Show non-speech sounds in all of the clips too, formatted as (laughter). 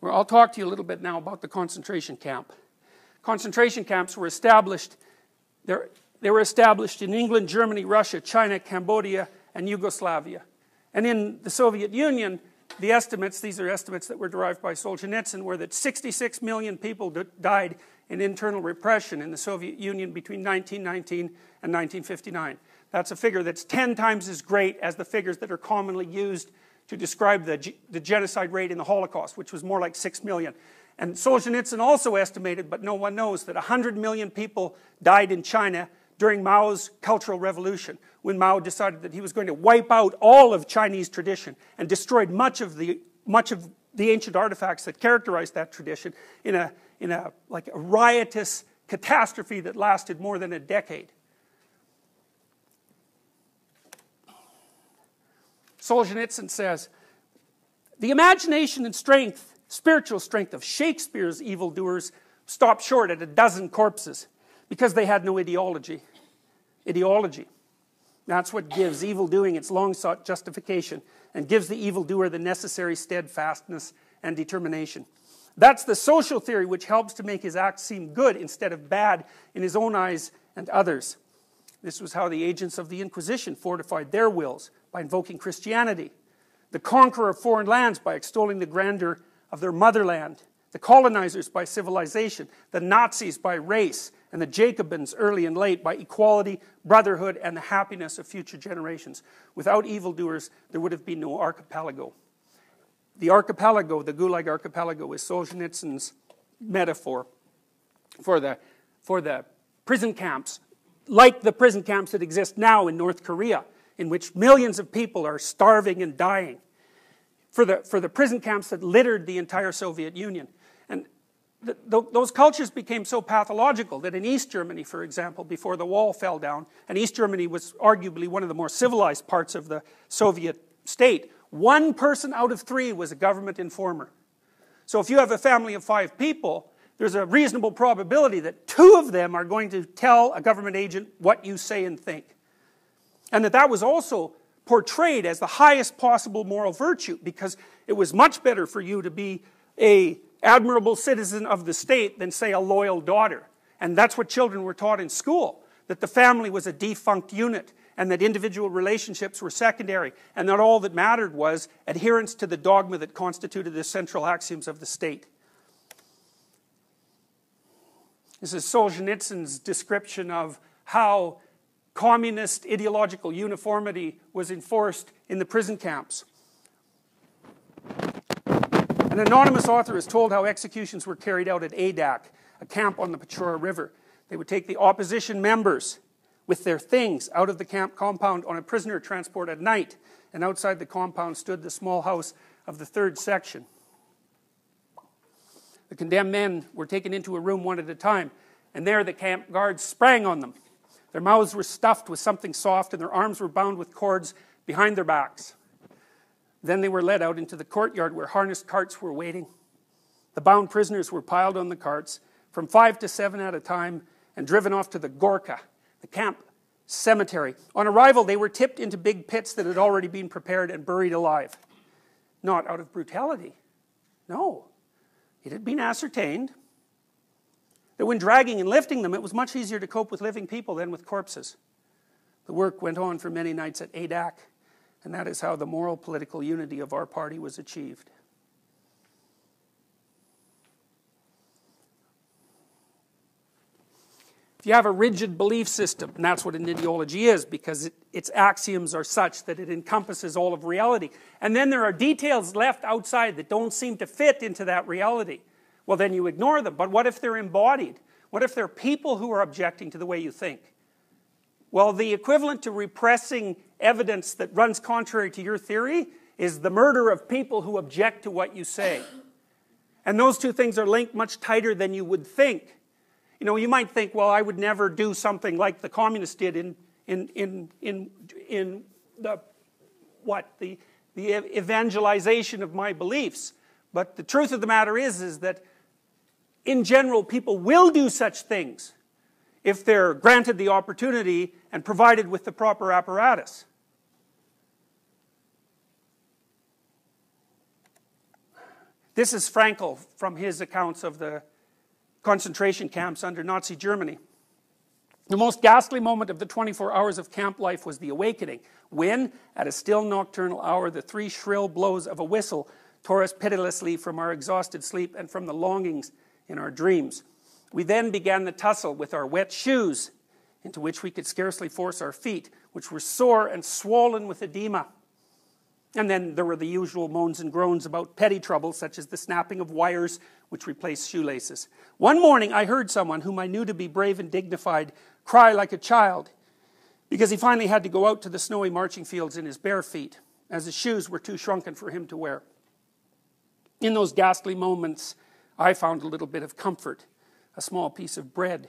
Well, I'll talk to you a little bit now about the concentration camp. Concentration camps were established, they were established in England, Germany, Russia, China, Cambodia, and Yugoslavia. And in the Soviet Union, the estimates, these are estimates that were derived by Solzhenitsyn, were that 66 million people died in internal repression in the Soviet Union between 1919 and 1959. That's a figure that's 10 times as great as the figures that are commonly used to describe the, the genocide rate in the Holocaust, which was more like 6 million. And Solzhenitsyn also estimated, but no one knows, that 100 million people died in China during Mao's Cultural Revolution, when Mao decided that he was going to wipe out all of Chinese tradition and destroyed much of the, much of the ancient artifacts that characterized that tradition in a, in a, like a riotous catastrophe that lasted more than a decade. Solzhenitsyn says, the imagination and strength, spiritual strength of Shakespeare's evildoers stopped short at a dozen corpses because they had no ideology. Ideology. That's what gives evil doing its long sought justification and gives the evildoer the necessary steadfastness and determination. That's the social theory which helps to make his acts seem good instead of bad in his own eyes and others. This was how the agents of the Inquisition fortified their wills by invoking Christianity, the conqueror of foreign lands by extolling the grandeur of their motherland, the colonizers by civilization, the Nazis by race, and the Jacobins, early and late, by equality, brotherhood, and the happiness of future generations. Without evildoers, there would have been no archipelago. The archipelago, the Gulag archipelago, is Solzhenitsyn's metaphor for the, for the prison camps, like the prison camps that exist now in North Korea, in which millions of people are starving and dying. For the, for the prison camps that littered the entire Soviet Union the, the, those cultures became so pathological that in East Germany, for example, before the wall fell down, and East Germany was arguably one of the more civilized parts of the Soviet state, one person out of three was a government informer. So if you have a family of five people, there's a reasonable probability that two of them are going to tell a government agent what you say and think. And that that was also portrayed as the highest possible moral virtue because it was much better for you to be a admirable citizen of the state than, say, a loyal daughter. And that's what children were taught in school that the family was a defunct unit and that individual relationships were secondary and that all that mattered was adherence to the dogma that constituted the central axioms of the state. This is Solzhenitsyn's description of how communist ideological uniformity was enforced in the prison camps. An anonymous author is told how executions were carried out at Adak, a camp on the Pechora River. They would take the opposition members with their things out of the camp compound on a prisoner transport at night, and outside the compound stood the small house of the third section. The condemned men were taken into a room one at a time, and there the camp guards sprang on them. Their mouths were stuffed with something soft, and their arms were bound with cords behind their backs. Then they were led out into the courtyard where harnessed carts were waiting. The bound prisoners were piled on the carts, from five to seven at a time, and driven off to the Gorka, the camp cemetery. On arrival, they were tipped into big pits that had already been prepared and buried alive. Not out of brutality. No. It had been ascertained that when dragging and lifting them, it was much easier to cope with living people than with corpses. The work went on for many nights at Adak and that is how the moral political unity of our party was achieved. If you have a rigid belief system, and that's what an ideology is, because it, its axioms are such that it encompasses all of reality, and then there are details left outside that don't seem to fit into that reality, well, then you ignore them. But what if they're embodied? What if they're people who are objecting to the way you think? Well, the equivalent to repressing evidence that runs contrary to your theory is the murder of people who object to what you say. And those two things are linked much tighter than you would think. You know, you might think, well, I would never do something like the communists did in, in, in, in, in the, what, the, the evangelization of my beliefs. But the truth of the matter is, is that in general, people will do such things if they're granted the opportunity and provided with the proper apparatus. This is Frankl from his accounts of the concentration camps under Nazi Germany. The most ghastly moment of the 24 hours of camp life was the awakening, when, at a still nocturnal hour, the three shrill blows of a whistle tore us pitilessly from our exhausted sleep and from the longings in our dreams. We then began the tussle with our wet shoes, into which we could scarcely force our feet, which were sore and swollen with edema. And then there were the usual moans and groans about petty troubles, such as the snapping of wires which replaced shoelaces. One morning I heard someone whom I knew to be brave and dignified cry like a child because he finally had to go out to the snowy marching fields in his bare feet, as his shoes were too shrunken for him to wear. In those ghastly moments, I found a little bit of comfort a small piece of bread,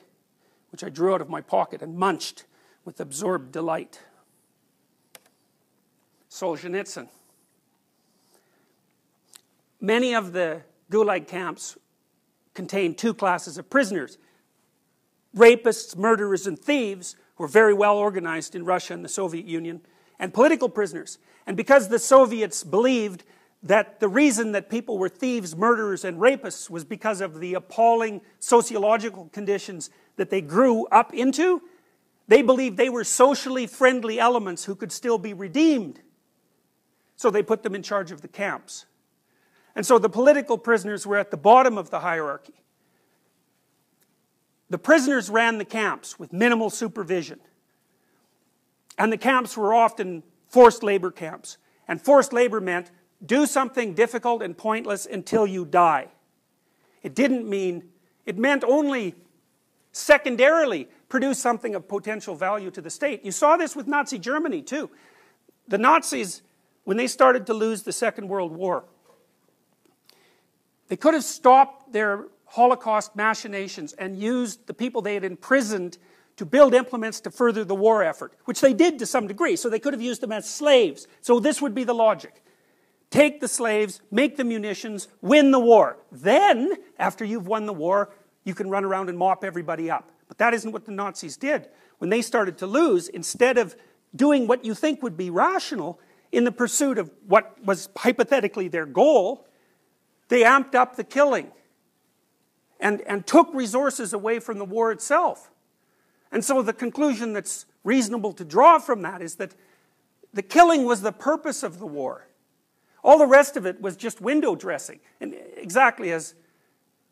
which I drew out of my pocket and munched with absorbed delight. Solzhenitsyn. Many of the Gulag camps contained two classes of prisoners rapists, murderers, and thieves who were very well organized in Russia and the Soviet Union, and political prisoners. And because the Soviets believed that the reason that people were thieves, murderers, and rapists was because of the appalling sociological conditions that they grew up into, they believed they were socially friendly elements who could still be redeemed. So they put them in charge of the camps. And so the political prisoners were at the bottom of the hierarchy. The prisoners ran the camps with minimal supervision. And the camps were often forced labor camps. And forced labor meant do something difficult and pointless until you die. It didn't mean, it meant only secondarily produce something of potential value to the state. You saw this with Nazi Germany too. The Nazis when they started to lose the Second World War. They could have stopped their Holocaust machinations and used the people they had imprisoned to build implements to further the war effort, which they did to some degree, so they could have used them as slaves. So this would be the logic. Take the slaves, make the munitions, win the war. Then, after you've won the war, you can run around and mop everybody up. But that isn't what the Nazis did. When they started to lose, instead of doing what you think would be rational, in the pursuit of what was hypothetically their goal, they amped up the killing and, and took resources away from the war itself. And so the conclusion that's reasonable to draw from that is that the killing was the purpose of the war. All the rest of it was just window dressing. And exactly as,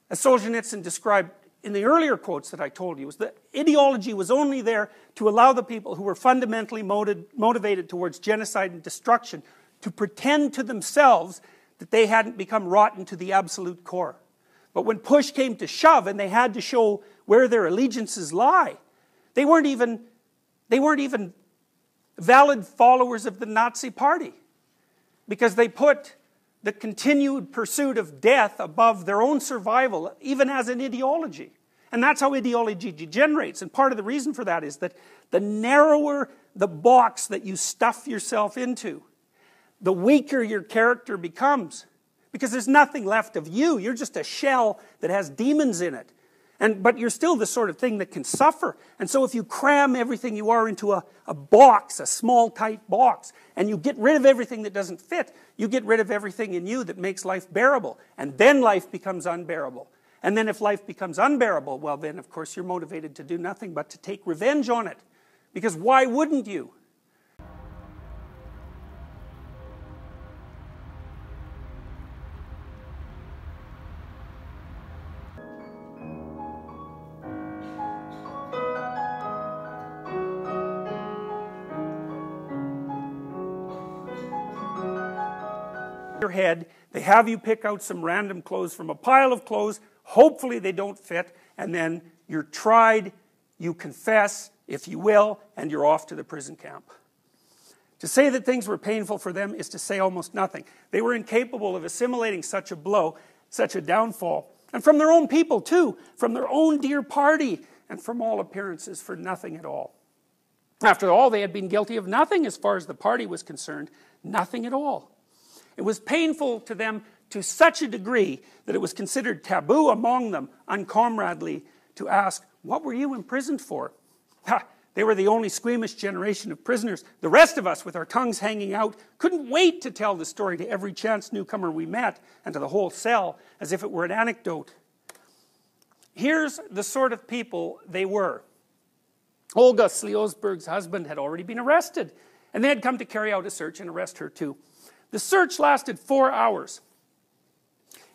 as Solzhenitsyn described in the earlier quotes that I told you was that ideology was only there to allow the people who were fundamentally motivated towards genocide and destruction to pretend to themselves that they hadn't become rotten to the absolute core. But when push came to shove and they had to show where their allegiances lie, they weren't even, they weren't even valid followers of the Nazi party because they put the continued pursuit of death above their own survival, even as an ideology. And that's how ideology degenerates. And part of the reason for that is that the narrower the box that you stuff yourself into, the weaker your character becomes. Because there's nothing left of you. You're just a shell that has demons in it. And, but you're still the sort of thing that can suffer. And so if you cram everything you are into a, a box, a small, tight box, and you get rid of everything that doesn't fit, you get rid of everything in you that makes life bearable. And then life becomes unbearable. And then if life becomes unbearable, well, then of course you're motivated to do nothing but to take revenge on it. Because why wouldn't you? your head. They have you pick out some random clothes from a pile of clothes. Hopefully, they don't fit. And then you're tried, you confess, if you will, and you're off to the prison camp. To say that things were painful for them is to say almost nothing. They were incapable of assimilating such a blow, such a downfall. And from their own people, too, from their own dear party, and from all appearances, for nothing at all. After all, they had been guilty of nothing as far as the party was concerned, nothing at all. It was painful to them to such a degree that it was considered taboo among them, uncomradely, to ask, What were you imprisoned for? Ha, They were the only squeamish generation of prisoners. The rest of us, with our tongues hanging out, couldn't wait to tell the story to every chance newcomer we met and to the whole cell as if it were an anecdote. Here's the sort of people they were. Olga Sliozberg's husband had already been arrested, and they had come to carry out a search and arrest her too. The search lasted four hours.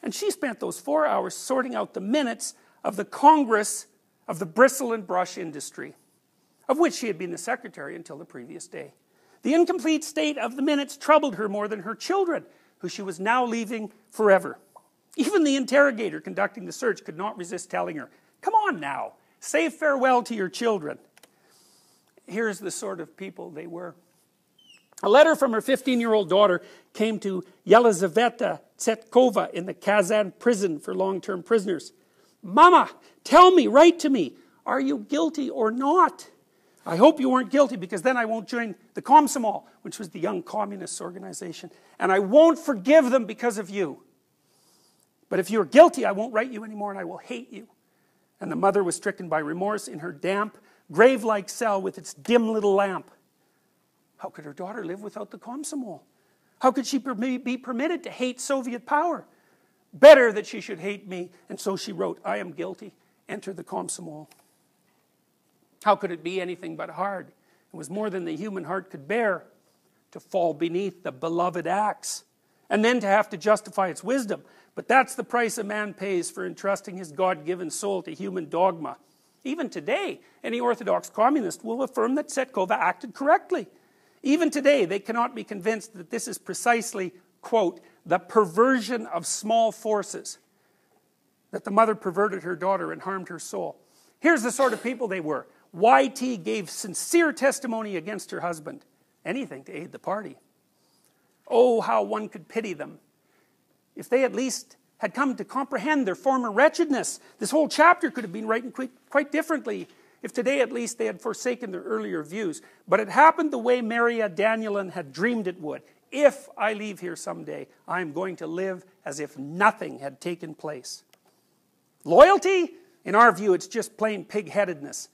And she spent those four hours sorting out the minutes of the Congress of the bristle and brush industry of which she had been the secretary until the previous day. The incomplete state of the minutes troubled her more than her children, who she was now leaving forever. Even the interrogator conducting the search could not resist telling her, Come on now, say farewell to your children. Here's the sort of people they were. A letter from her 15 year old daughter came to Yelizaveta Tsvetkova in the Kazan prison for long term prisoners. Mama, tell me, write to me, are you guilty or not? I hope you weren't guilty because then I won't join the Komsomol, which was the young communists organization, and I won't forgive them because of you. But if you're guilty, I won't write you anymore and I will hate you. And the mother was stricken by remorse in her damp, grave like cell with its dim little lamp. How could her daughter live without the Komsomol? How could she be permitted to hate Soviet power? Better that she should hate me. And so she wrote, I am guilty. Enter the Komsomol. How could it be anything but hard? It was more than the human heart could bear to fall beneath the beloved axe and then to have to justify its wisdom. But that's the price a man pays for entrusting his God given soul to human dogma. Even today, any Orthodox communist will affirm that Tsvetkova acted correctly. Even today, they cannot be convinced that this is precisely, quote, the perversion of small forces, that the mother perverted her daughter and harmed her soul. Here's the sort of people they were YT gave sincere testimony against her husband, anything to aid the party. Oh, how one could pity them. If they at least had come to comprehend their former wretchedness, this whole chapter could have been written quite, differently if today at least they had forsaken their earlier views. But it happened the way Maria Danielyan had dreamed it would. If I leave here someday, I am going to live as if nothing had taken place. Loyalty? In our view, it's just plain pig headedness.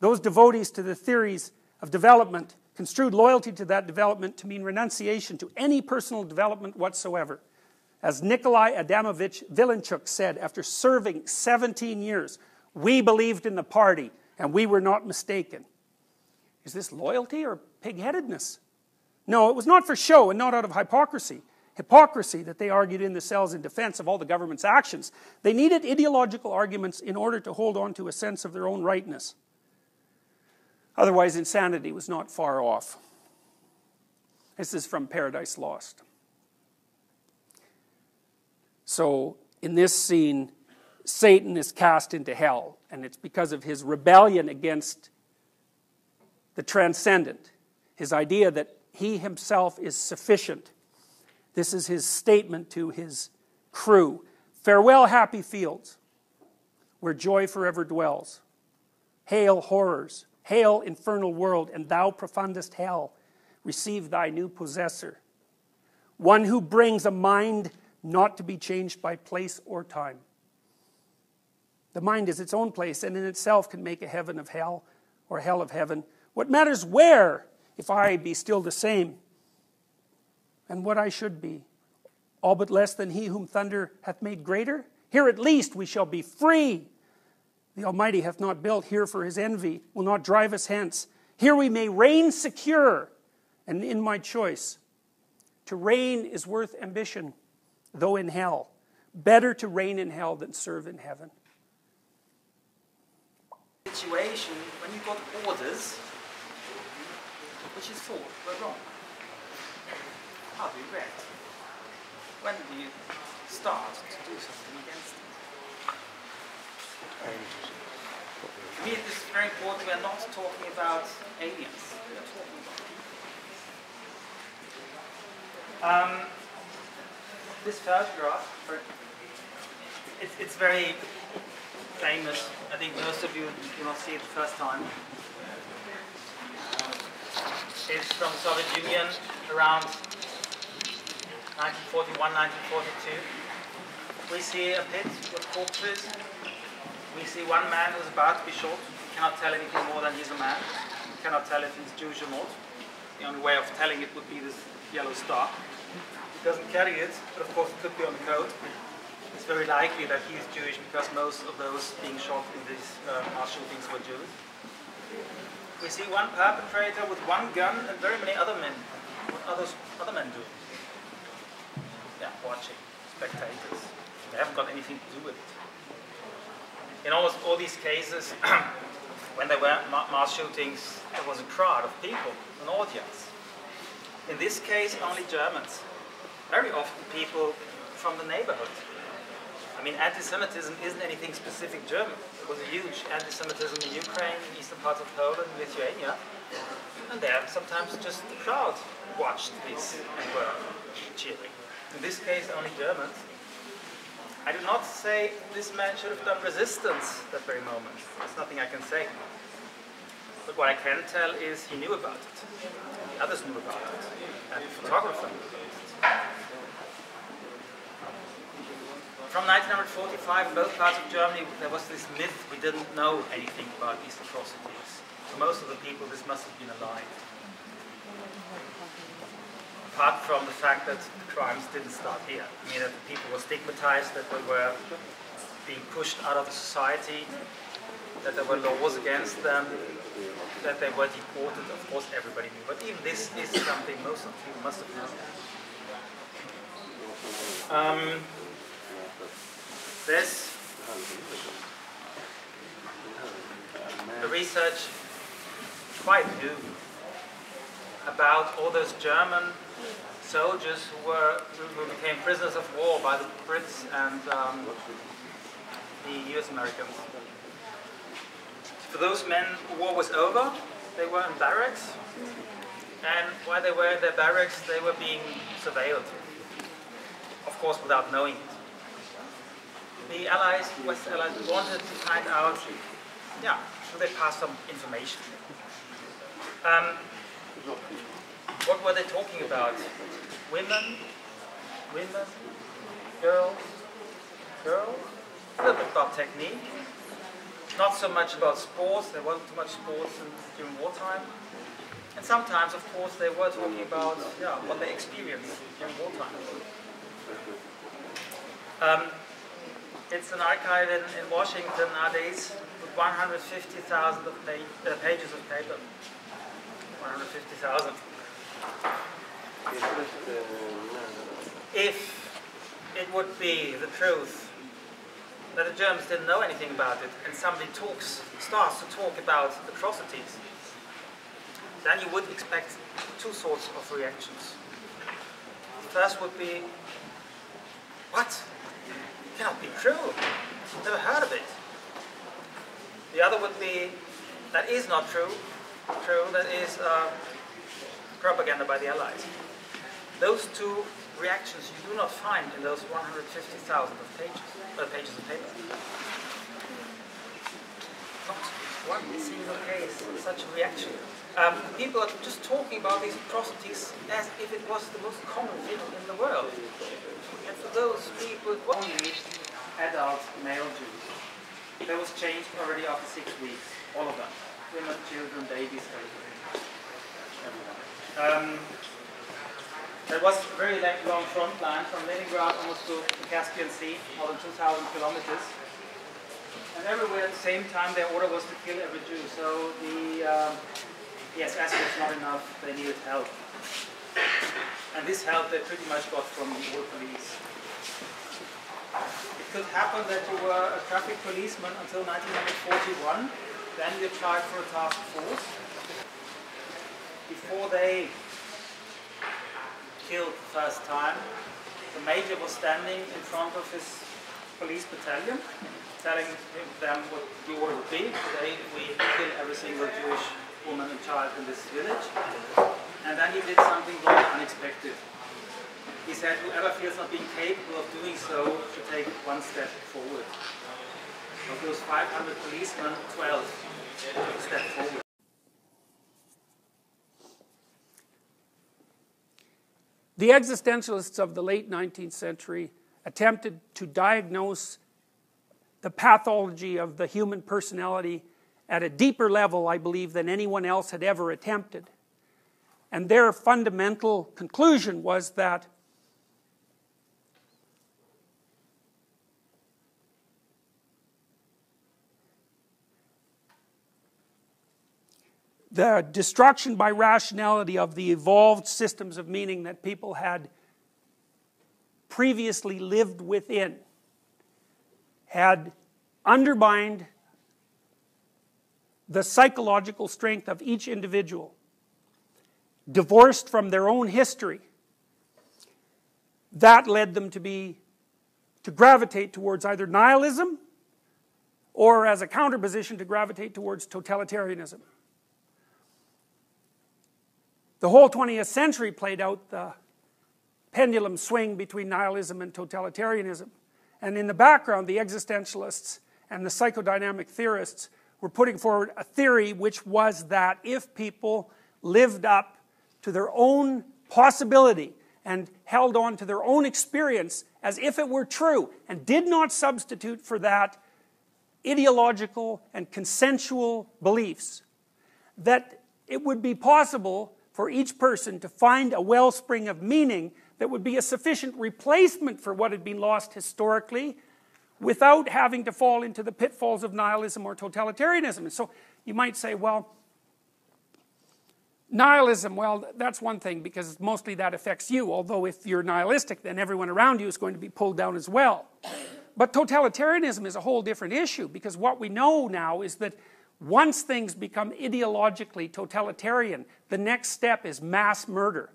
Those devotees to the theories of development construed loyalty to that development to mean renunciation to any personal development whatsoever. As Nikolai Adamovich Vilenchuk said after serving 17 years, we believed in the party and we were not mistaken. Is this loyalty or pig-headedness? No, it was not for show and not out of hypocrisy. Hypocrisy that they argued in the cells in defense of all the government's actions. They needed ideological arguments in order to hold on to a sense of their own rightness. Otherwise, insanity was not far off. This is from Paradise Lost. So, in this scene, Satan is cast into hell, and it's because of his rebellion against the transcendent, his idea that he himself is sufficient. This is his statement to his crew Farewell, happy fields, where joy forever dwells. Hail, horrors, Hail, infernal world, and thou profundest hell, receive thy new possessor. One who brings a mind not to be changed by place or time. The mind is its own place and in itself can make a heaven of hell or hell of heaven. What matters where if I be still the same and what I should be? All but less than he whom thunder hath made greater? Here at least we shall be free the Almighty hath not built here for his envy, will not drive us hence. Here we may reign secure, and in my choice. To reign is worth ambition, though in hell. Better to reign in hell than serve in heaven. Situation when you got orders, which is thought were wrong. How do you react? When do you start to do something against it? To me, this is very important. We are not talking about aliens. We are talking about um, this photograph, it's, it's very famous. I think most of you will not see it the first time. It's from Soviet Union around 1941, 1942. We see a pit with corpses we see one man who's about to be shot, cannot tell anything more than he's a man. cannot tell if he's Jewish or not. The only way of telling it would be this yellow star. He doesn't carry it, but of course it could be on the coat. It's very likely that he is Jewish because most of those being shot in these uh, mass shootings were Jews. We see one perpetrator with one gun and very many other men. What others, other men do? Yeah, watching, spectators. They haven't got anything to do with it. In almost all these cases, (clears throat) when there were mass shootings, there was a crowd of people, an audience. In this case, only Germans. Very often people from the neighborhood. I mean, anti-Semitism isn't anything specific German. There was a huge anti-Semitism in Ukraine, eastern parts of Poland, Lithuania. And there, sometimes just the crowd watched this and were cheering. In this case, only Germans. I do not say this man should have done resistance that very moment. There's nothing I can say. But what I can tell is he knew about it. The others knew about it. And the photographer knew about it. From 1945, in both parts of Germany, there was this myth we didn't know anything about these atrocities. For most of the people, this must have been a lie. Apart from the fact that the crimes didn't start here. I mean, that the people were stigmatized, that they were being pushed out of the society, that there were laws against them, that they were deported, of course everybody knew. But even this is something most of people must have known. Um, this the research quite new about all those German soldiers who were who became prisoners of war by the Brits and um, the US Americans. For those men, war was over. They were in barracks, and while they were in their barracks, they were being surveilled. Of course, without knowing it the Allies, West Allies, wanted to find out, yeah, should they pass some information? Um, what were they talking about? Women, women, girls, girls, a little bit about technique, not so much about sports, there wasn't too much sports in, during wartime. And sometimes, of course, they were talking about yeah, what they experienced during wartime. Um, it's an archive in, in Washington nowadays with 150,000 of uh, pages of paper. 150,000. If it would be the truth that the Germans didn't know anything about it and somebody talks, starts to talk about atrocities, then you would expect two sorts of reactions. The first would be, what? Cannot be true. Never heard of it. The other would be, that is not true. True, that is uh, propaganda by the Allies. Those two reactions you do not find in those 150,000 of pages, uh, pages of paper. Not one single case of such a reaction. Um, people are just talking about these atrocities as if it was the most common thing in the world. And for those people, only adult male Jews, that was changed already after six weeks, all of them. Women, children, babies, everything. Um, there was a very long front line from Leningrad almost to the Caspian Sea, more than 2,000 kilometers. And everywhere at the same time their order was to kill every Jew. So the, uh, the SS was not enough, they needed help. And this help they pretty much got from the war police. It could happen that you were a traffic policeman until 1941, then you applied for a task force. Before they killed the first time, the major was standing in front of his police battalion, telling them what the order would be. Today we kill every single Jewish woman and child in this village. And then he did something very unexpected. He said whoever feels not being capable of doing so should take one step forward. Of those 500 policemen, 12 stepped forward. The existentialists of the late 19th century attempted to diagnose the pathology of the human personality at a deeper level, I believe, than anyone else had ever attempted. And their fundamental conclusion was that the destruction by rationality of the evolved systems of meaning that people had previously lived within had undermined the psychological strength of each individual, divorced from their own history. That led them to be to gravitate towards either nihilism or as a counterposition to gravitate towards totalitarianism. The whole 20th century played out the pendulum swing between nihilism and totalitarianism. And in the background, the existentialists and the psychodynamic theorists were putting forward a theory which was that if people lived up to their own possibility and held on to their own experience as if it were true and did not substitute for that ideological and consensual beliefs, that it would be possible for each person to find a wellspring of meaning that would be a sufficient replacement for what had been lost historically without having to fall into the pitfalls of nihilism or totalitarianism. And so you might say, well, nihilism, well, that's one thing because mostly that affects you, although if you're nihilistic, then everyone around you is going to be pulled down as well. But totalitarianism is a whole different issue because what we know now is that once things become ideologically totalitarian, the next step is mass murder.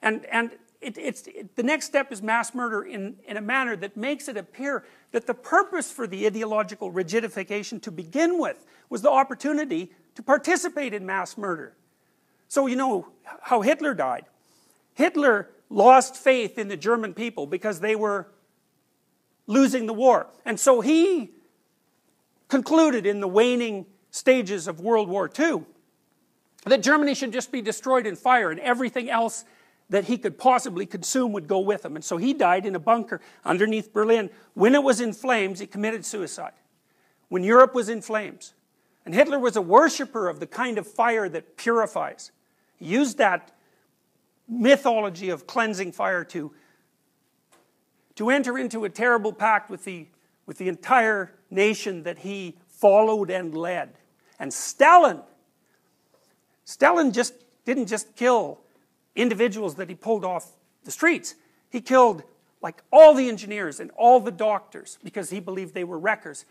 And, and it, it's, it, the next step is mass murder in, in a manner that makes it appear that the purpose for the ideological rigidification to begin with was the opportunity to participate in mass murder. So, you know how Hitler died. Hitler lost faith in the German people because they were losing the war. And so he concluded in the waning stages of World War II that Germany should just be destroyed in fire and everything else that he could possibly consume would go with him. And so he died in a bunker underneath Berlin. When it was in flames, he committed suicide. When Europe was in flames. And Hitler was a worshiper of the kind of fire that purifies. He used that mythology of cleansing fire to, to enter into a terrible pact with the, with the entire nation that he followed and led. And Stalin, Stalin just didn't just kill individuals that he pulled off the streets. He killed like all the engineers and all the doctors because he believed they were wreckers.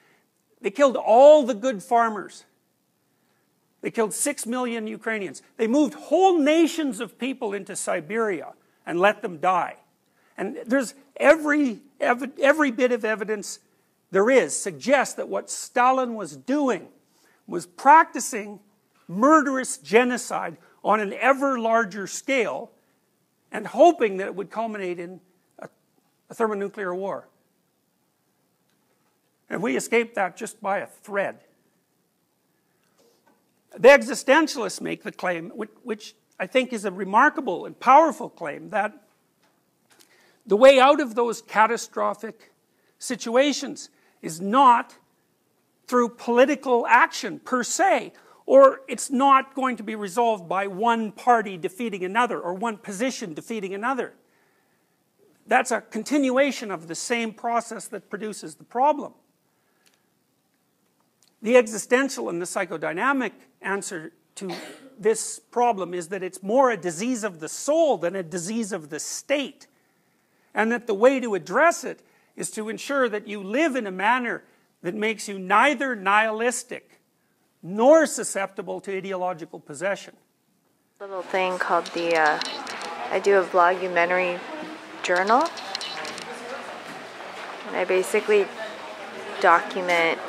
They killed all the good farmers. They killed six million Ukrainians. They moved whole nations of people into Siberia and let them die. And there's every, every bit of evidence there is suggests that what Stalin was doing was practicing murderous genocide on an ever larger scale and hoping that it would culminate in a, a thermonuclear war. And we escaped that just by a thread. The existentialists make the claim, which, which I think is a remarkable and powerful claim, that the way out of those catastrophic situations is not through political action per se, or it's not going to be resolved by one party defeating another or one position defeating another. That's a continuation of the same process that produces the problem. The existential and the psychodynamic answer to this problem is that it's more a disease of the soul than a disease of the state. And that the way to address it is to ensure that you live in a manner that makes you neither nihilistic nor susceptible to ideological possession. Little thing called the uh, I do a vlogumentary journal, and I basically document.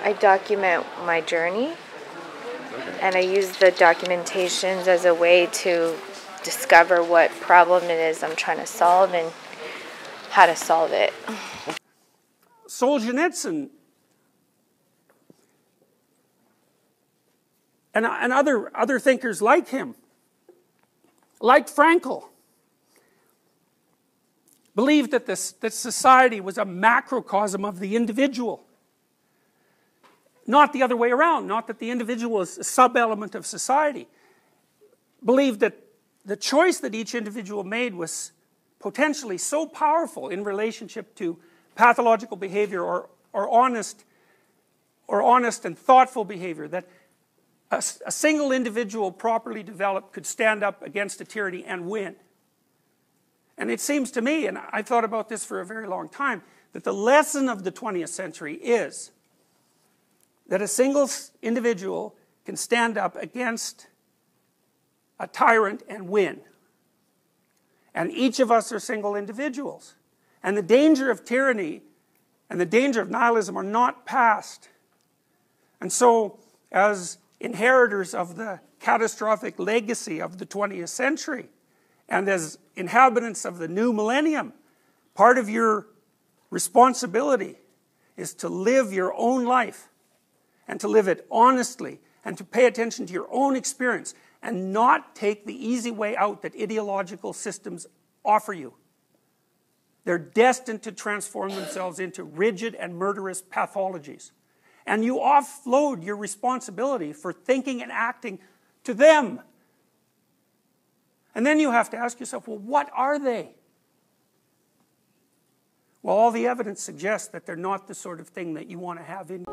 I document my journey, and I use the documentations as a way to discover what problem it is I'm trying to solve and how to solve it. Solzhenitsyn and, and other, other thinkers like him, like Frankl, believed that, this, that society was a macrocosm of the individual. not the other way around, not that the individual is a sub element of society. Believed that the choice that each individual made was potentially so powerful in relationship to pathological behavior or, or honest or honest and thoughtful behavior that a, a single individual properly developed could stand up against a tyranny and win and it seems to me and i thought about this for a very long time that the lesson of the 20th century is that a single individual can stand up against a tyrant and win. And each of us are single individuals. And the danger of tyranny and the danger of nihilism are not past. And so, as inheritors of the catastrophic legacy of the 20th century, and as inhabitants of the new millennium, part of your responsibility is to live your own life and to live it honestly and to pay attention to your own experience and not take the easy way out that ideological systems offer you. They're destined to transform themselves into rigid and murderous pathologies. And you offload your responsibility for thinking and acting to them. And then you have to ask yourself, well, what are they? Well, all the evidence suggests that they're not the sort of thing that you want to have in.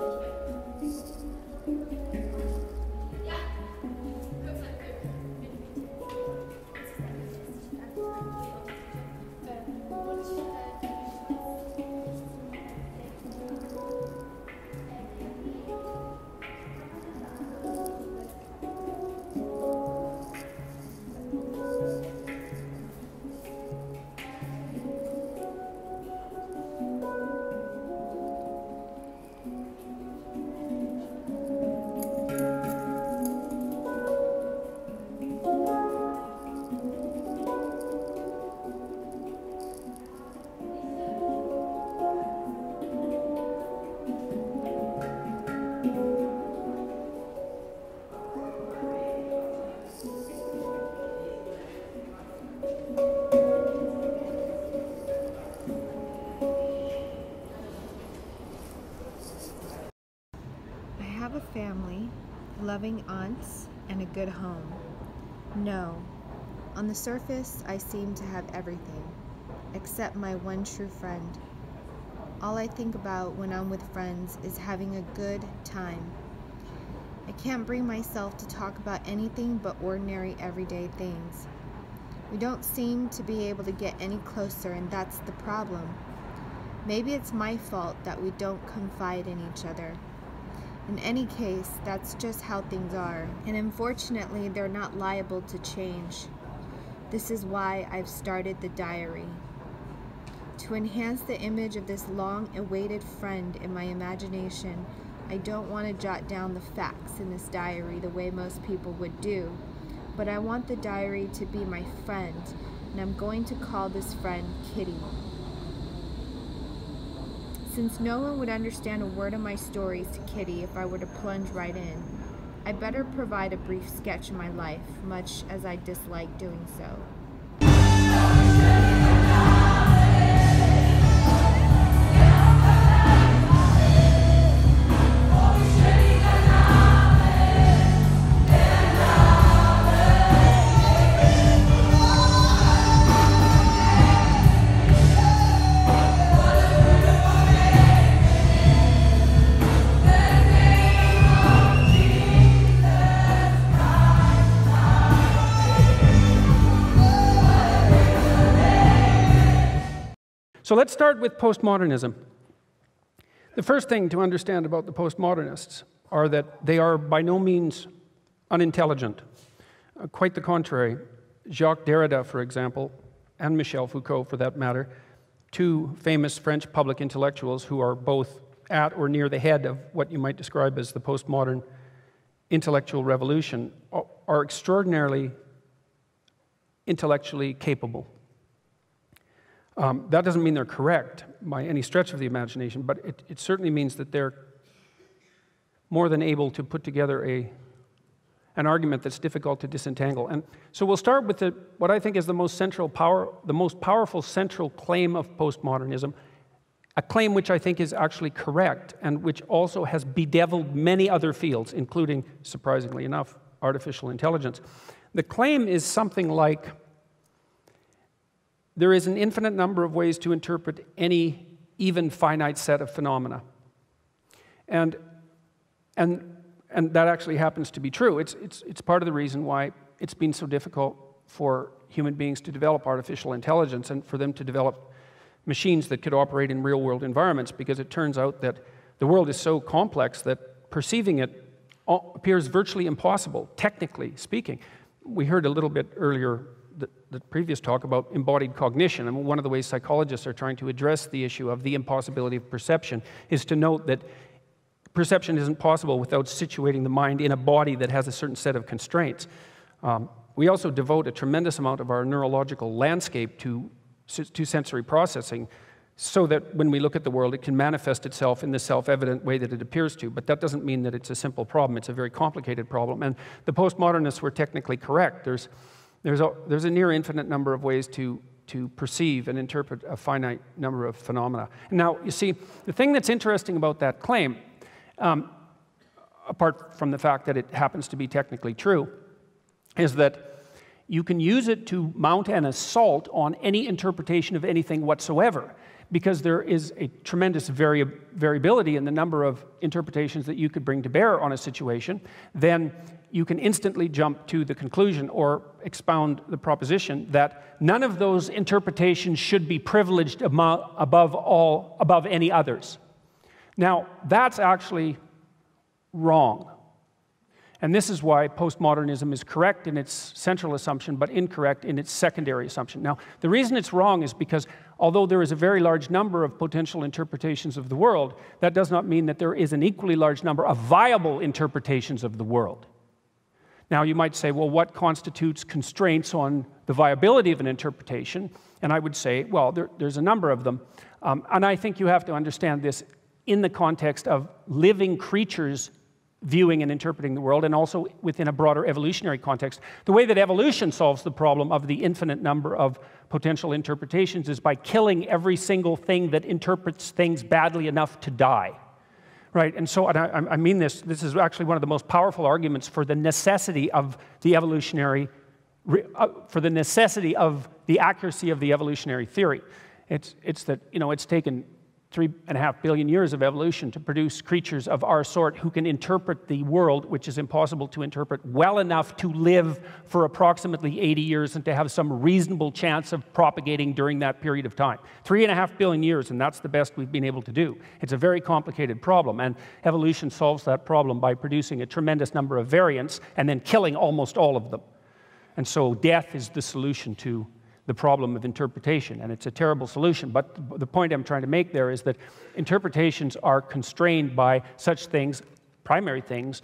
Loving aunts, and a good home. No, on the surface, I seem to have everything, except my one true friend. All I think about when I'm with friends is having a good time. I can't bring myself to talk about anything but ordinary everyday things. We don't seem to be able to get any closer, and that's the problem. Maybe it's my fault that we don't confide in each other. In any case, that's just how things are, and unfortunately, they're not liable to change. This is why I've started the diary. To enhance the image of this long awaited friend in my imagination, I don't want to jot down the facts in this diary the way most people would do, but I want the diary to be my friend, and I'm going to call this friend Kitty. Since no one would understand a word of my stories to Kitty if I were to plunge right in, I better provide a brief sketch of my life, much as I dislike doing so. So let's start with postmodernism. The first thing to understand about the postmodernists are that they are by no means unintelligent. Uh, quite the contrary. Jacques Derrida, for example, and Michel Foucault, for that matter, two famous French public intellectuals who are both at or near the head of what you might describe as the postmodern intellectual revolution, are extraordinarily intellectually capable. Um, that doesn't mean they're correct by any stretch of the imagination, but it, it certainly means that they're more than able to put together a, an argument that's difficult to disentangle. And so we'll start with the, what I think is the most central power, the most powerful central claim of postmodernism, a claim which I think is actually correct and which also has bedeviled many other fields, including, surprisingly enough, artificial intelligence. The claim is something like there is an infinite number of ways to interpret any even finite set of phenomena. And, and, and that actually happens to be true. It's, it's, it's part of the reason why it's been so difficult for human beings to develop artificial intelligence and for them to develop machines that could operate in real world environments because it turns out that the world is so complex that perceiving it appears virtually impossible, technically speaking. We heard a little bit earlier the, the, previous talk about embodied cognition. and one of the ways psychologists are trying to address the issue of the impossibility of perception is to note that perception isn't possible without situating the mind in a body that has a certain set of constraints. Um, we also devote a tremendous amount of our neurological landscape to to sensory processing so that when we look at the world, it can manifest itself in the self evident way that it appears to. But that doesn't mean that it's a simple problem, it's a very complicated problem. And the postmodernists were technically correct. There's, there's, a, there's a near infinite number of ways to, to perceive and interpret a finite number of phenomena. Now, you see, the thing that's interesting about that claim, um, apart from the fact that it happens to be technically true, is that you can use it to mount an assault on any interpretation of anything whatsoever because there is a tremendous vari variability in the number of interpretations that you could bring to bear on a situation, then you can instantly jump to the conclusion or expound the proposition that none of those interpretations should be privileged above all above any others. Now, that's actually wrong. And this is why postmodernism is correct in its central assumption, but incorrect in its secondary assumption. Now, the reason it's wrong is because although there is a very large number of potential interpretations of the world, that does not mean that there is an equally large number of viable interpretations of the world. Now, you might say, well, what constitutes constraints on the viability of an interpretation? And I would say, well, there, there's a number of them. Um, and I think you have to understand this in the context of living creatures viewing and interpreting the world, and also within a broader evolutionary context. The way that evolution solves the problem of the infinite number of potential interpretations is by killing every single thing that interprets things badly enough to die. Right, and so and I, I mean this, this is actually one of the most powerful arguments for the necessity of the evolutionary, uh, for the necessity of the accuracy of the evolutionary theory. It's, it's that, you know, it's taken three and a half billion years of evolution to produce creatures of our sort who can interpret the world, which is impossible to interpret, well enough to live for approximately 80 years and to have some reasonable chance of propagating during that period of time. Three and a half billion years, and that's the best we've been able to do. It's a very complicated problem, and evolution solves that problem by producing a tremendous number of variants and then killing almost all of them. And so death is the solution to the problem of interpretation, and it's a terrible solution. But the point I'm trying to make there is that interpretations are constrained by such things, primary things,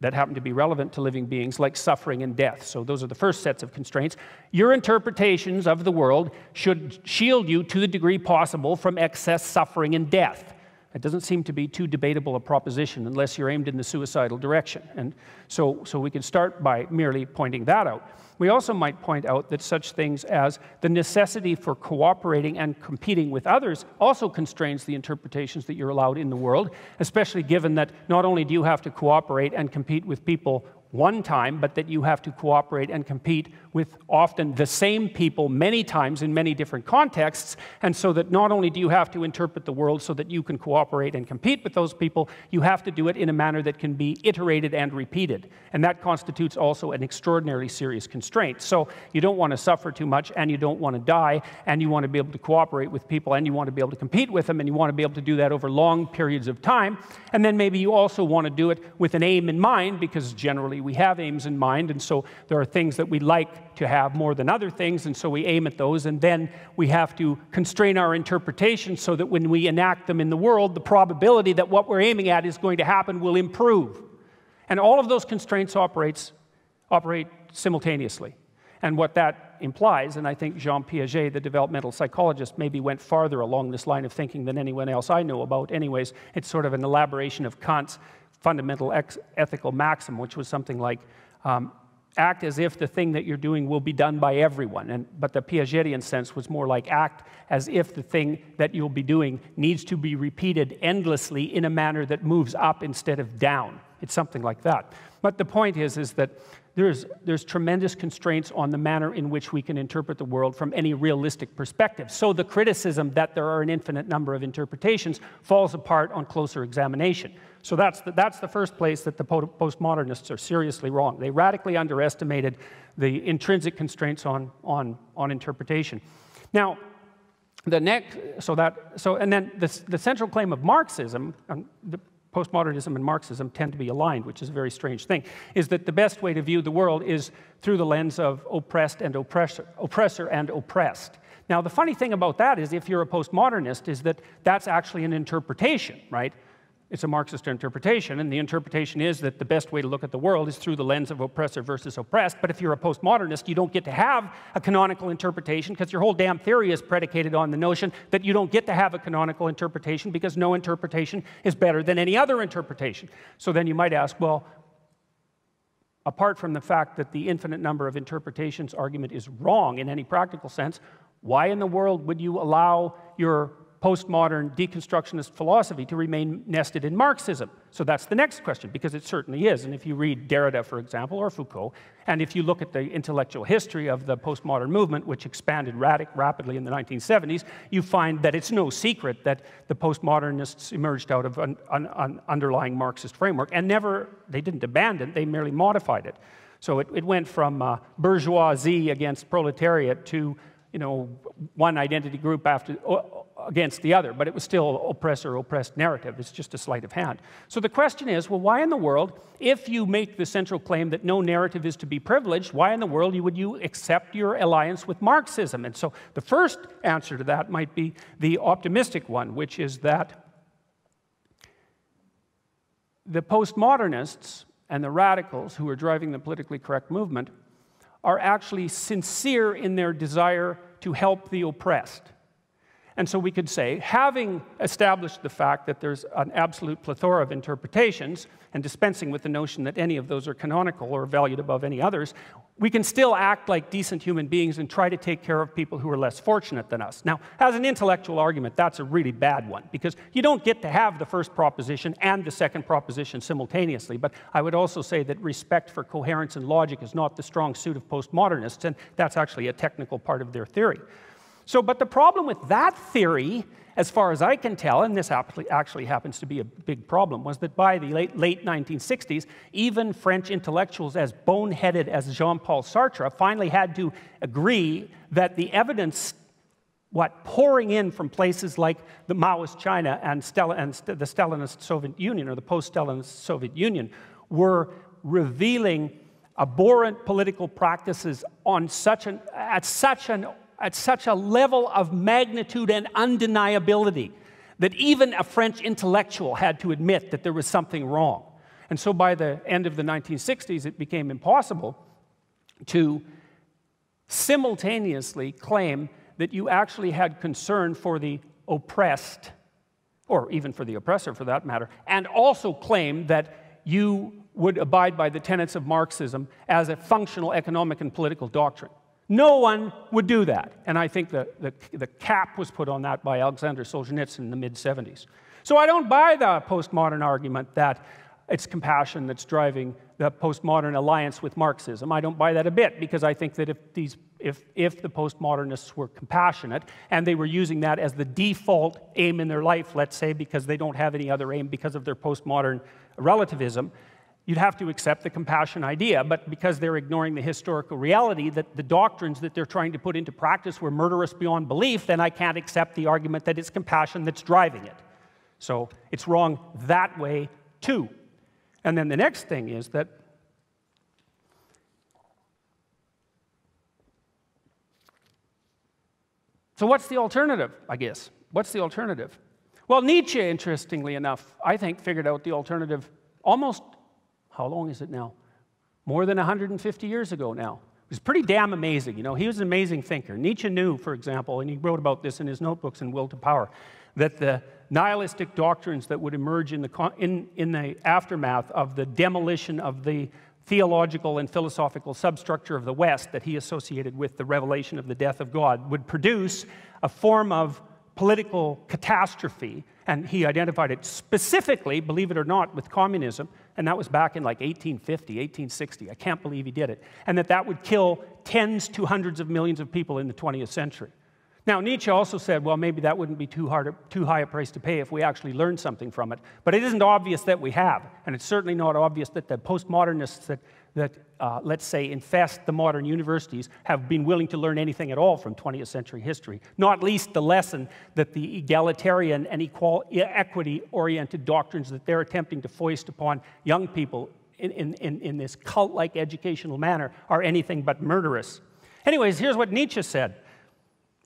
that happen to be relevant to living beings, like suffering and death. So, those are the first sets of constraints. Your interpretations of the world should shield you to the degree possible from excess suffering and death. It doesn't seem to be too debatable a proposition unless you're aimed in the suicidal direction. And so, so we can start by merely pointing that out. We also might point out that such things as the necessity for cooperating and competing with others also constrains the interpretations that you're allowed in the world, especially given that not only do you have to cooperate and compete with people one time, but that you have to cooperate and compete with often the same people many times in many different contexts. And so that not only do you have to interpret the world so that you can cooperate and compete with those people, you have to do it in a manner that can be iterated and repeated. And that constitutes also an extraordinarily serious constraint. So you don't want to suffer too much, and you don't want to die, and you want to be able to cooperate with people, and you want to be able to compete with them, and you want to be able to do that over long periods of time. And then maybe you also want to do it with an aim in mind, because generally we have aims in mind, and so there are things that we like to have more than other things, and so we aim at those, and then we have to constrain our interpretation so that when we enact them in the world, the probability that what we're aiming at is going to happen will improve. And all of those constraints operates, operate simultaneously. And what that implies, and I think Jean Piaget, the developmental psychologist, maybe went farther along this line of thinking than anyone else I know about, anyways. It's sort of an elaboration of Kant's fundamental ethical maxim, which was something like um, act as if the thing that you're doing will be done by everyone. And, but the Piagetian sense was more like act as if the thing that you'll be doing needs to be repeated endlessly in a manner that moves up instead of down. It's something like that. But the point is, is that there's, there's tremendous constraints on the manner in which we can interpret the world from any realistic perspective. So the criticism that there are an infinite number of interpretations falls apart on closer examination. So that's the, that's the first place that the postmodernists are seriously wrong. They radically underestimated the intrinsic constraints on, on, on interpretation. Now, the next, so that, so, and then the, the central claim of Marxism, um, the postmodernism and Marxism tend to be aligned, which is a very strange thing, is that the best way to view the world is through the lens of oppressed and oppressor, oppressor and oppressed. Now, the funny thing about that is if you're a postmodernist, is that that's actually an interpretation, right? It's a Marxist interpretation, and the interpretation is that the best way to look at the world is through the lens of oppressor versus oppressed. But if you're a postmodernist, you don't get to have a canonical interpretation because your whole damn theory is predicated on the notion that you don't get to have a canonical interpretation because no interpretation is better than any other interpretation. So then you might ask, well, apart from the fact that the infinite number of interpretations argument is wrong in any practical sense, why in the world would you allow your postmodern deconstructionist philosophy to remain nested in Marxism? So that's the next question, because it certainly is. And if you read Derrida, for example, or Foucault, and if you look at the intellectual history of the postmodern movement, which expanded rapidly in the 1970s, you find that it's no secret that the postmodernists emerged out of an, an, an underlying Marxist framework and never, they didn't abandon, they merely modified it. So it, it went from uh, bourgeoisie against proletariat to you know, one identity group after, against the other, but it was still oppressor oppressed narrative. It's just a sleight of hand. So the question is well, why in the world, if you make the central claim that no narrative is to be privileged, why in the world would you accept your alliance with Marxism? And so the first answer to that might be the optimistic one, which is that the postmodernists and the radicals who are driving the politically correct movement are actually sincere in their desire to help the oppressed. And so we could say, having established the fact that there's an absolute plethora of interpretations, and dispensing with the notion that any of those are canonical or valued above any others, we can still act like decent human beings and try to take care of people who are less fortunate than us. Now, as an intellectual argument, that's a really bad one, because you don't get to have the first proposition and the second proposition simultaneously. But I would also say that respect for coherence and logic is not the strong suit of postmodernists, and that's actually a technical part of their theory. So, but the problem with that theory, as far as I can tell, and this actually happens to be a big problem, was that by the late, late 1960s, even French intellectuals as boneheaded as Jean Paul Sartre finally had to agree that the evidence what pouring in from places like the Maoist China and, and the Stalinist Soviet Union or the post-Stalinist Soviet Union were revealing abhorrent political practices on such an, at such an at such a level of magnitude and undeniability that even a French intellectual had to admit that there was something wrong. And so by the end of the 1960s, it became impossible to simultaneously claim that you actually had concern for the oppressed, or even for the oppressor for that matter, and also claim that you would abide by the tenets of Marxism as a functional economic and political doctrine. No one would do that. And I think the, the, the cap was put on that by Alexander Solzhenitsyn in the mid 70s. So I don't buy the postmodern argument that it's compassion that's driving the postmodern alliance with Marxism. I don't buy that a bit because I think that if, these, if, if the postmodernists were compassionate and they were using that as the default aim in their life, let's say, because they don't have any other aim because of their postmodern relativism, you'd have to accept the compassion idea. But because they're ignoring the historical reality that the doctrines that they're trying to put into practice were murderous beyond belief, then I can't accept the argument that it's compassion that's driving it. So it's wrong that way too. And then the next thing is that So, what's the alternative, I guess? What's the alternative? Well, Nietzsche, interestingly enough, I think figured out the alternative almost how long is it now? More than 150 years ago now. It was pretty damn amazing. You know, he was an amazing thinker. Nietzsche knew, for example, and he wrote about this in his notebooks in Will to Power, that the nihilistic doctrines that would emerge in the, in, in the aftermath of the demolition of the theological and philosophical substructure of the West that he associated with the revelation of the death of God would produce a form of political catastrophe. And he identified it specifically, believe it or not, with communism. And that was back in like 1850, 1860. I can't believe he did it. And that that would kill tens to hundreds of millions of people in the 20th century. Now, Nietzsche also said, well, maybe that wouldn't be too, hard, too high a price to pay if we actually learned something from it. But it isn't obvious that we have. And it's certainly not obvious that the postmodernists that, that uh, let's say, in infest the modern universities have been willing to learn anything at all from 20th century history. Not least the lesson that the egalitarian and equity oriented doctrines that they're attempting to foist upon young people in, in, in this cult like educational manner are anything but murderous. Anyways, here's what Nietzsche said.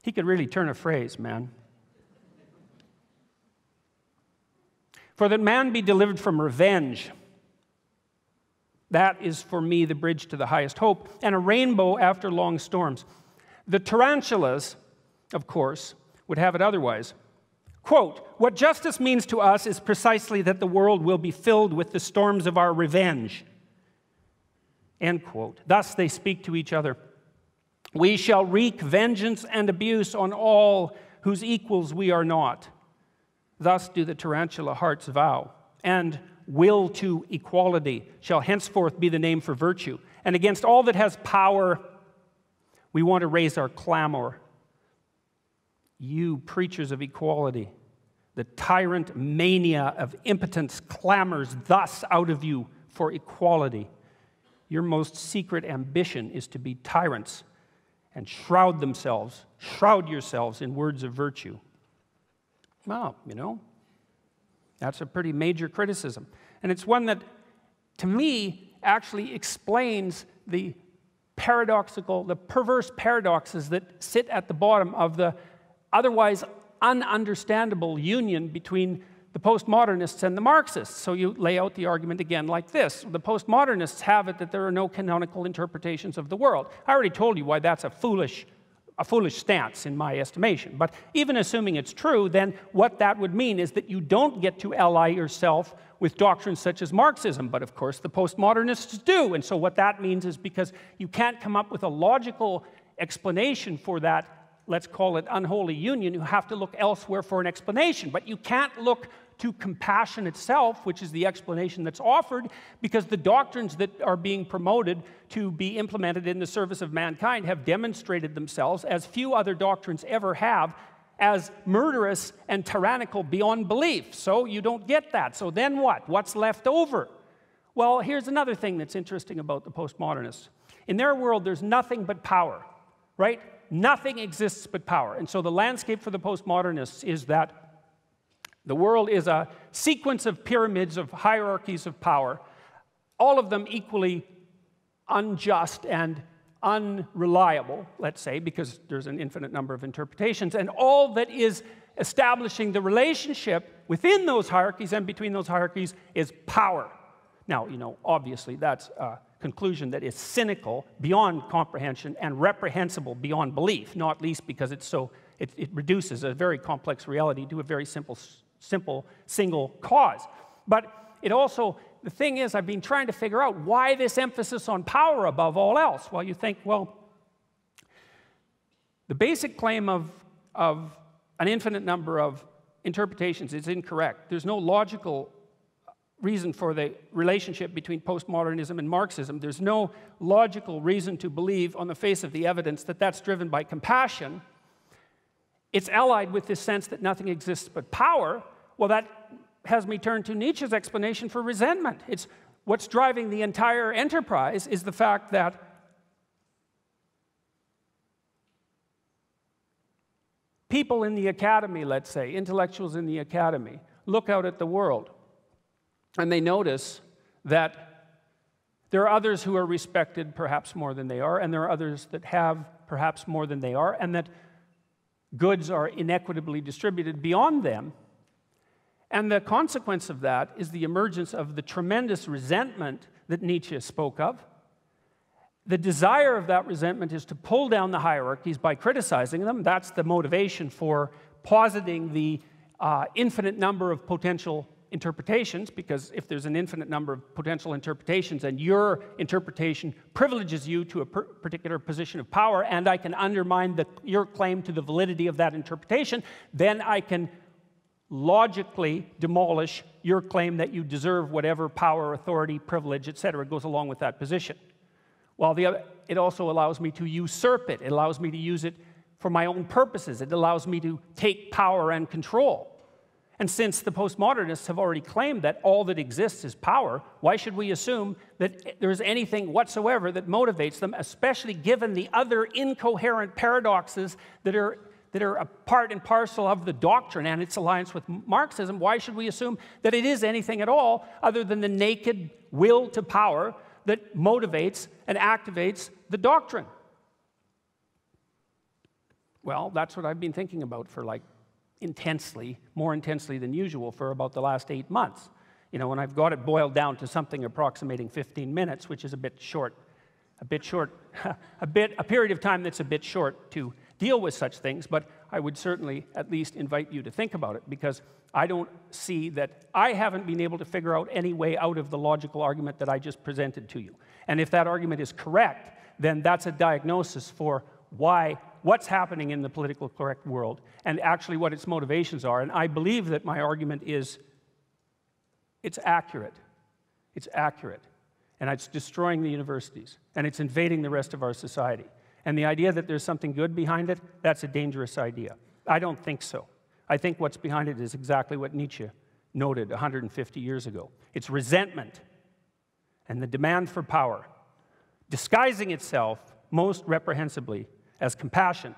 He could really turn a phrase, man. For that man be delivered from revenge. That is for me the bridge to the highest hope, and a rainbow after long storms. The tarantulas, of course, would have it otherwise. Quote, what justice means to us is precisely that the world will be filled with the storms of our revenge. End quote. Thus they speak to each other. We shall wreak vengeance and abuse on all whose equals we are not. Thus do the tarantula hearts vow. And will to equality shall henceforth be the name for virtue. And against all that has power, we want to raise our clamor. You preachers of equality, the tyrant mania of impotence clamors thus out of you for equality. Your most secret ambition is to be tyrants and shroud themselves, shroud yourselves in words of virtue. Well, you know, that's a pretty major criticism. And it's one that, to me, actually explains the paradoxical, the perverse paradoxes that sit at the bottom of the otherwise ununderstandable union between the postmodernists and the Marxists. So you lay out the argument again like this The postmodernists have it that there are no canonical interpretations of the world. I already told you why that's a foolish, a foolish stance in my estimation. But even assuming it's true, then what that would mean is that you don't get to ally yourself with doctrines such as Marxism. But of course, the postmodernists do. And so what that means is because you can't come up with a logical explanation for that let's call it unholy union, you have to look elsewhere for an explanation. But you can't look to compassion itself, which is the explanation that's offered, because the doctrines that are being promoted to be implemented in the service of mankind have demonstrated themselves, as few other doctrines ever have, as murderous and tyrannical beyond belief. So you don't get that. So then what? What's left over? Well, here's another thing that's interesting about the postmodernists. In their world, there's nothing but power, right? nothing exists but power. And so the landscape for the postmodernists is that the world is a sequence of pyramids of hierarchies of power, all of them equally unjust and unreliable, let's say, because there's an infinite number of interpretations, and all that is establishing the relationship within those hierarchies and between those hierarchies is power. Now, you know, obviously that's a conclusion that is cynical beyond comprehension and reprehensible beyond belief, not least because it's so, it, it reduces a very complex reality to a very simple, simple single cause. But it also, the thing is, I've been trying to figure out why this emphasis on power above all else. Well, you think, well, the basic claim of, of an infinite number of interpretations is incorrect. There's no logical reason for the relationship between postmodernism and Marxism. There's no logical reason to believe, on the face of the evidence, that that's driven by compassion. It's allied with this sense that nothing exists but power. Well, that has me turn to Nietzsche's explanation for resentment. It's what's driving the entire enterprise is the fact that people in the academy, let's say, intellectuals in the academy, look out at the world and they notice that there are others who are respected perhaps more than they are, and there are others that have perhaps more than they are, and that goods are inequitably distributed beyond them. And the consequence of that is the emergence of the tremendous resentment that Nietzsche spoke of. The desire of that resentment is to pull down the hierarchies by criticizing them. That's the motivation for positing the uh, infinite number of potential interpretations because if there's an infinite number of potential interpretations and your interpretation privileges you to a per particular position of power and I can undermine the, your claim to the validity of that interpretation, then I can logically demolish your claim that you deserve whatever power, authority, privilege, etc. goes along with that position. While the other, it also allows me to usurp it. It allows me to use it for my own purposes. It allows me to take power and control. And since the postmodernists have already claimed that all that exists is power, why should we assume that there's anything whatsoever that motivates them, especially given the other incoherent paradoxes that are, that are a part and parcel of the doctrine and its alliance with Marxism? Why should we assume that it is anything at all other than the naked will to power that motivates and activates the doctrine? Well, that's what I've been thinking about for like intensely, more intensely than usual, for about the last eight months. You know, when I've got it boiled down to something approximating 15 minutes, which is a bit short, a bit short, (laughs) a bit, a period of time that's a bit short to deal with such things, but I would certainly at least invite you to think about it because I don't see that I haven't been able to figure out any way out of the logical argument that I just presented to you. And if that argument is correct, then that's a diagnosis for why what's happening in the political correct world and actually what its motivations are. And I believe that my argument is it's accurate. It's accurate. And it's destroying the universities and it's invading the rest of our society. And the idea that there's something good behind it, that's a dangerous idea. I don't think so. I think what's behind it is exactly what Nietzsche noted 150 years ago it's resentment and the demand for power, disguising itself most reprehensibly as compassion.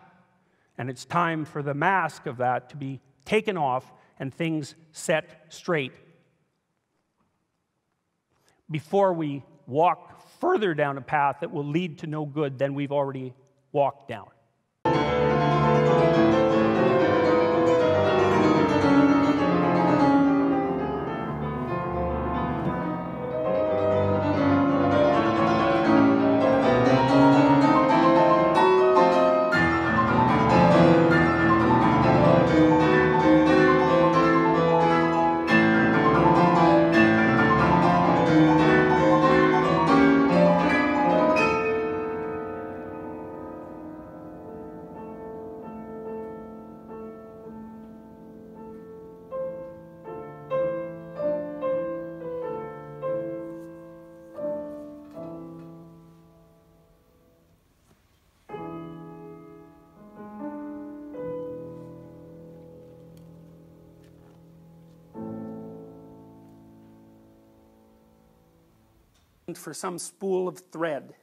And it's time for the mask of that to be taken off and things set straight before we walk further down a path that will lead to no good than we've already walked down. For some spool of thread.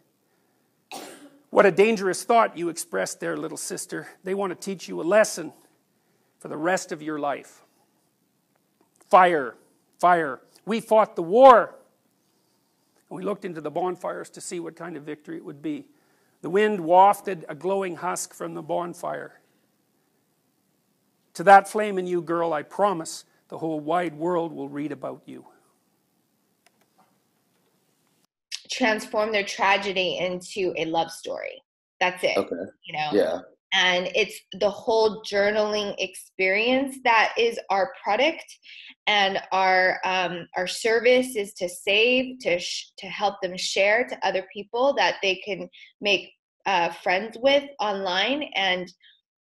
What a dangerous thought you expressed there, little sister. They want to teach you a lesson for the rest of your life. Fire, fire. We fought the war. And we looked into the bonfires to see what kind of victory it would be. The wind wafted a glowing husk from the bonfire. To that flame in you, girl, I promise the whole wide world will read about you. Transform their tragedy into a love story. That's it. Okay. You know? Yeah. And it's the whole journaling experience that is our product, and our um, our service is to save, to sh- to help them share to other people that they can make uh, friends with online, and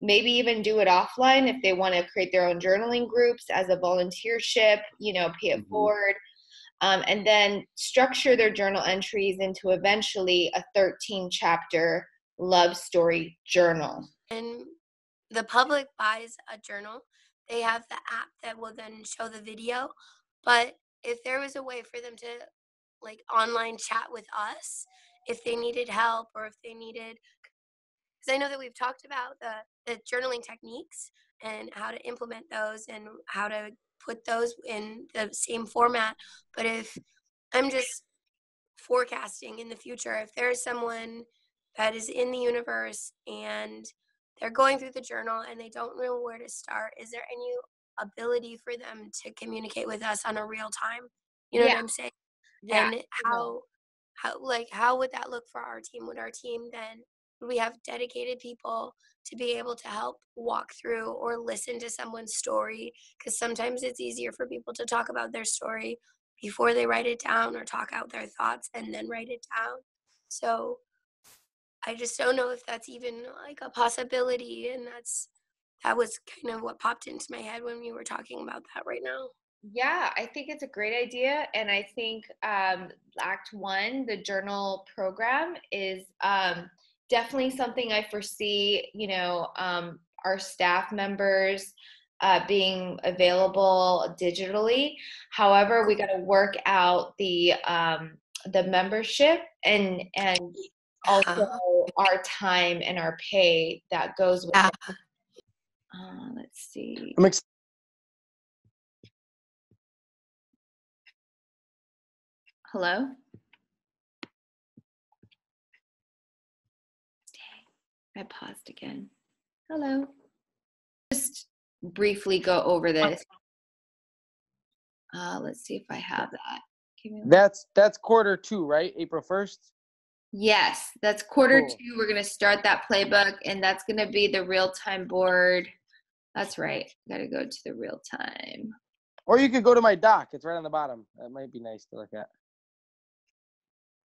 maybe even do it offline if they want to create their own journaling groups as a volunteership. You know, pay it mm-hmm. forward um, and then structure their journal entries into eventually a 13 chapter love story journal. And the public buys a journal, they have the app that will then show the video. But if there was a way for them to like online chat with us, if they needed help or if they needed, because I know that we've talked about the, the journaling techniques and how to implement those and how to put those in the same format. But if I'm just forecasting in the future, if there's someone that is in the universe and they're going through the journal and they don't know where to start, is there any ability for them to communicate with us on a real time? You know yeah. what I'm saying? Yeah. And how how like how would that look for our team? Would our team then we have dedicated people to be able to help walk through or listen to someone's story because sometimes it's easier for people to talk about their story before they write it down or talk out their thoughts and then write it down so i just don't know if that's even like a possibility and that's that was kind of what popped into my head when we were talking about that right now yeah, I think it's a great idea. And I think um, Act One, the journal program, is um, definitely something I foresee, you know, um, our staff members uh, being available digitally. However, we got to work out the um, the membership and and also uh-huh. our time and our pay that goes with yeah. it. Uh, let's see. I'm ex- Hello? I paused again. Hello. Just briefly go over this. Uh, let's see if I have that. That's that's quarter two, right? April first. Yes, that's quarter cool. two. We're gonna start that playbook, and that's gonna be the real time board. That's right. Got to go to the real time. Or you could go to my doc. It's right on the bottom. That might be nice to look at.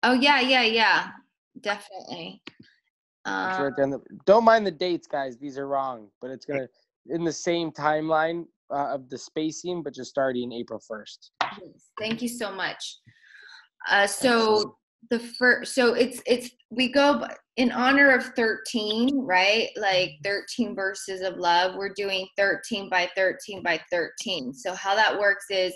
Oh yeah, yeah, yeah. Definitely. The, don't mind the dates, guys. These are wrong, but it's gonna in the same timeline uh, of the spacing, but just starting April first. Yes, thank you so much. Uh, so the first, so it's it's we go in honor of thirteen, right? Like thirteen verses of love. We're doing thirteen by thirteen by thirteen. So how that works is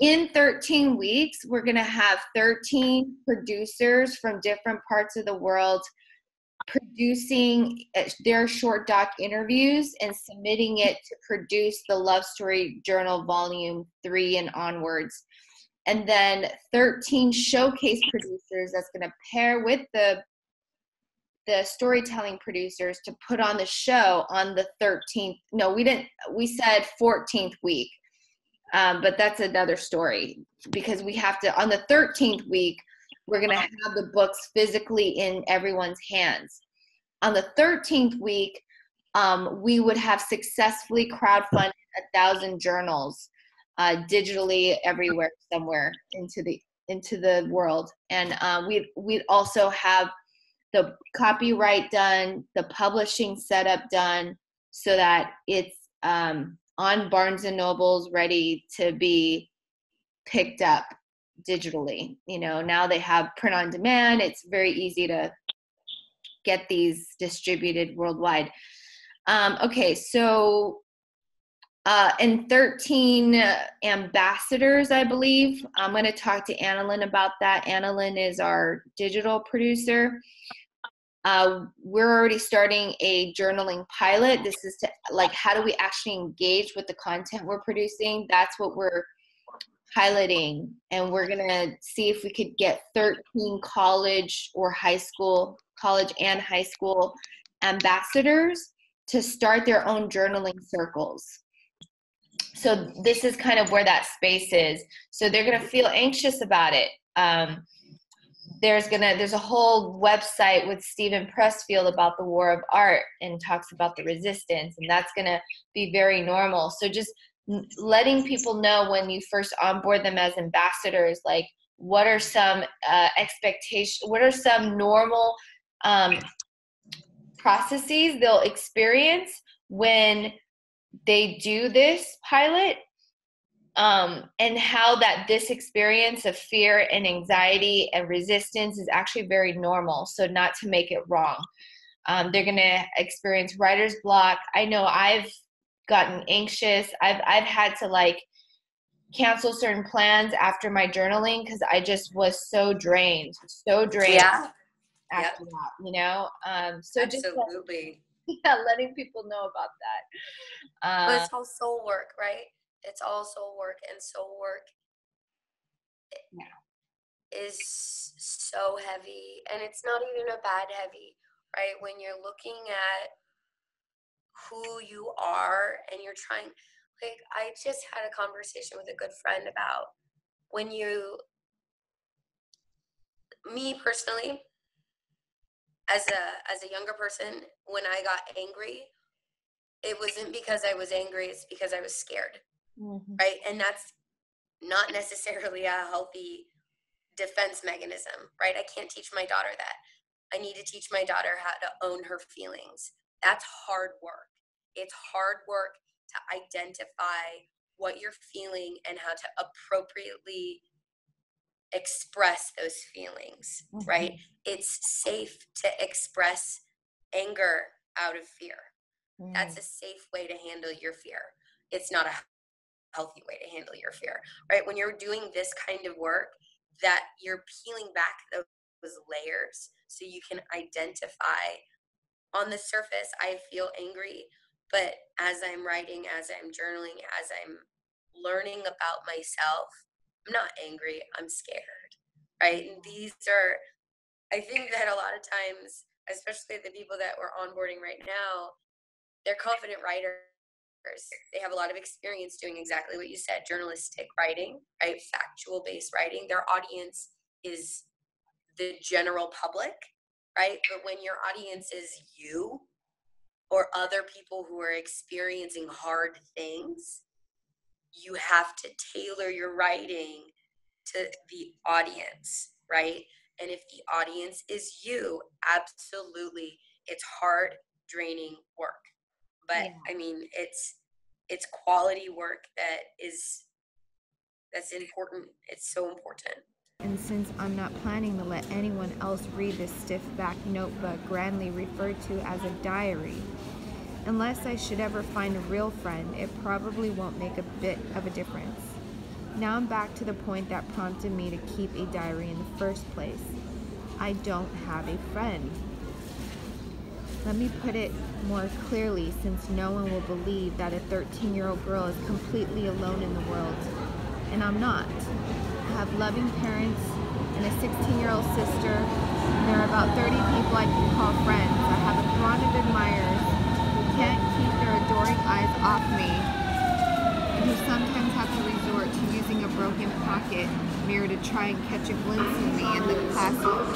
in 13 weeks, we're going to have 13 producers from different parts of the world producing uh, their short doc interviews and submitting it to produce the Love Story Journal Volume 3 and onwards. And then 13 showcase producers that's going to pair with the the storytelling producers to put on the show on the 13th. No, we didn't. We said 14th week, um, but that's another story because we have to on the 13th week we're going to have the books physically in everyone's hands. On the 13th week, um, we would have successfully crowdfunded a thousand journals uh, digitally everywhere, somewhere into the into the world, and um, we'd we'd also have the copyright done, the publishing setup done, so that it's um, on Barnes and Nobles, ready to be picked up digitally. You know, now they have print on demand. It's very easy to get these distributed worldwide. Um, okay, so uh, and 13 ambassadors, I believe. I'm going to talk to Annalyn about that. Annalyn is our digital producer. Uh, we're already starting a journaling pilot. This is to, like, how do we actually engage with the content we're producing? That's what we're piloting and we're going to see if we could get 13 college or high school college and high school ambassadors to start their own journaling circles. So this is kind of where that space is. So they're going to feel anxious about it. Um, there's gonna there's a whole website with Steven Pressfield about the war of art and talks about the resistance and that's gonna be very normal. So just letting people know when you first onboard them as ambassadors like what are some uh, expectations what are some normal um, processes they'll experience when they do this pilot? Um, and how that this experience of fear and anxiety and resistance is actually very normal so not to make it wrong. Um, they're going to experience writer's block. I know i've gotten anxious. I've I've had to like cancel certain plans after my journaling because I just was so drained, so drained. Yeah. After yep. that, you know. Um, so absolutely. Just, (laughs) yeah, letting people know about that. Uh, but it's all soul work, right? It's all soul work, and soul work yeah. is so heavy, and it's not even a bad heavy, right? When you're looking at who you are and you're trying like I just had a conversation with a good friend about when you me personally as a as a younger person, when I got angry, it wasn't because I was angry, it's because I was scared. Mm-hmm. Right? And that's not necessarily a healthy defense mechanism, right? I can't teach my daughter that. I need to teach my daughter how to own her feelings. That's hard work. It's hard work to identify what you're feeling and how to appropriately express those feelings, mm-hmm. right? It's safe to express anger out of fear. Mm. That's a safe way to handle your fear. It's not a healthy way to handle your fear, right? When you're doing this kind of work, that you're peeling back those layers so you can identify on the surface, I feel angry, but as I'm writing, as I'm journaling, as I'm learning about myself, I'm not angry, I'm scared, right? And these are, I think that a lot of times, especially the people that we're onboarding right now, they're confident writers. They have a lot of experience doing exactly what you said journalistic writing, right? Factual based writing. Their audience is the general public, right? But when your audience is you or other people who are experiencing hard things, you have to tailor your writing to the audience, right? And if the audience is you, absolutely, it's hard, draining work. But yeah. I mean, it's it's quality work that is that's important. It's so important. And since I'm not planning to let anyone else read this stiff back notebook grandly referred to as a diary, unless I should ever find a real friend, it probably won't make a bit of a difference. Now I'm back to the point that prompted me to keep a diary in the first place. I don't have a friend. Let me put it more clearly since no one will believe that a 13 year old girl is completely alone in the world. And I'm not. I have loving parents and a 16 year old sister, there are about 30 people I can call friends. I have a throng of admirers who can't keep their adoring eyes off me, and who sometimes have to resort to using a broken pocket mirror to try and catch a glimpse of me in the classroom.